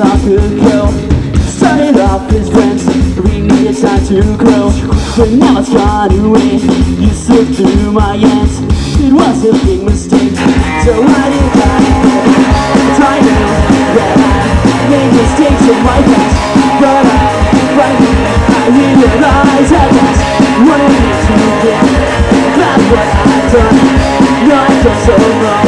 I could kill Started off as friends, we needed time to grow. But now it's gone away, you slipped through my hands. It was a big mistake, so did I But I know that I made mistakes in my past. But I, finally, I realize at to get, what I've done. No, I've so wrong,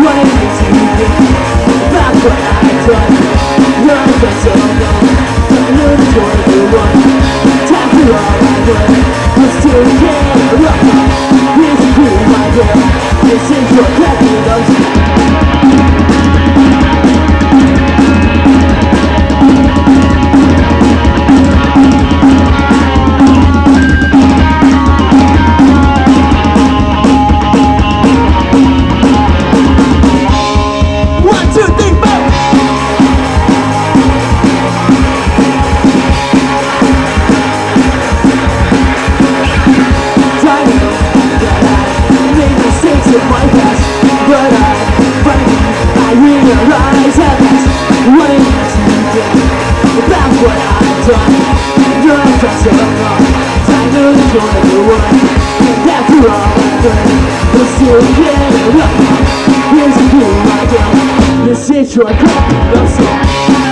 What it means to About what done None of us At last What About what I've done You're a the one after all But still get it up Here's a my girl This is your love song